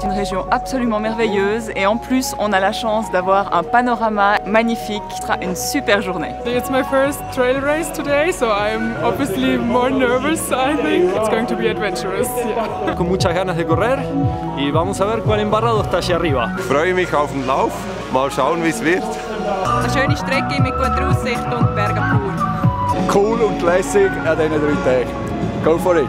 C'est une région absolument merveilleuse et en plus on a la chance d'avoir un panorama magnifique qui sera une super journée. It's my first trail race today, so I'm obviously more nervous. I think it's going to be adventurous. Yeah. Con muchas ganas de correr y vamos a ver cuál embarrado está allá arriba. Ich freue mich auf den Lauf. Mal schauen, wie es wird. Eine schöne Strecke mit guter Aussicht und Berge pur. Cool und lässig an diesen drei Tagen. Go for it!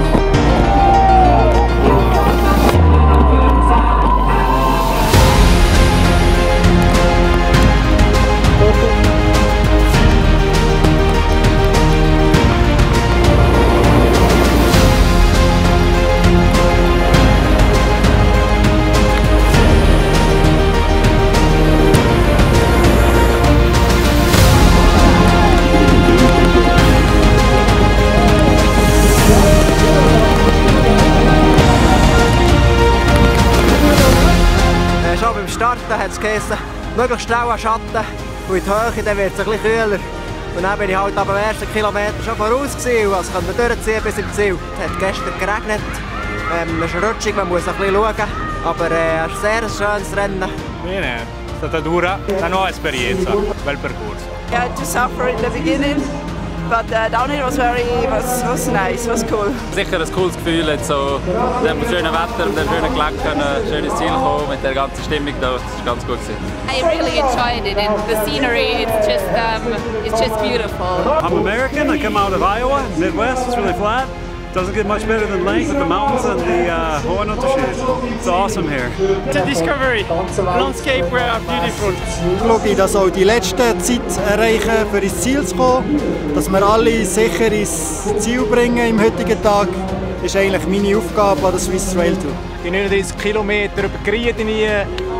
Starten hat es geheißen, möglichst schnell Schatten. Und in die Höhe dann wird es ein bisschen kühler. Und dann bin ich halt aber am ersten Kilometer schon voraus gewesen, also konnte man durchziehen bis im Ziel. Es hat gestern geregnet, ähm, es ist rutschig, man muss ein bisschen schauen, aber äh, es ist ein sehr schönes Rennen. Bene, è stata dura, una nuova esperienza, bel percorso. Had to suffer in the beginning, but uh, downhill was very was, was nice, was cool. Sicher ein cooles Gefühl, jetzt so mit dem schönen Wetter und dem schönen Gelände können schönes Ziel kommen mit der ganzen Stimmung da. Das ist ganz gut gewesen. I really enjoyed it and the scenery it's just um, it's just beautiful. I'm American, I come out of Iowa, Midwest, it's really flat. Doesn't get much better than Lake with the mountains and the uh, hohen Unterschied. It's awesome here. It's a discovery. Landscape were beautiful. glaube ich, dass auch die letzte Zeit erreichen, für ins Ziel zu kommen. Dass wir alle sicher ins Ziel bringen im heutigen Tag, ist eigentlich meine Aufgabe an der Swiss Trail Tour. Die 39 Kilometer über die Rieden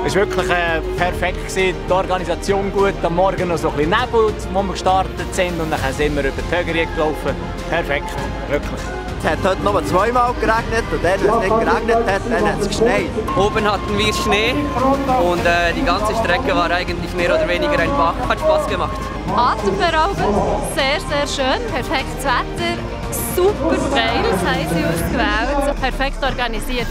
es war wirklich äh, perfekt. Gewesen. Die Organisation gut, am Morgen noch so ein bisschen Nebel, wo wir gestartet sind und dann sind wir über die Höhe gelaufen. Perfekt, wirklich. Es hat heute nur zweimal geregnet und dann, wenn es nicht geregnet hat, dann hat es geschneit. Oben hatten wir Schnee und äh, die ganze Strecke war eigentlich mehr oder weniger ein Bach. Hat Spaß gemacht. Atemberaubend, sehr, sehr schön, perfektes Wetter, super Trails haben sie ausgewählt, perfekt organisiert.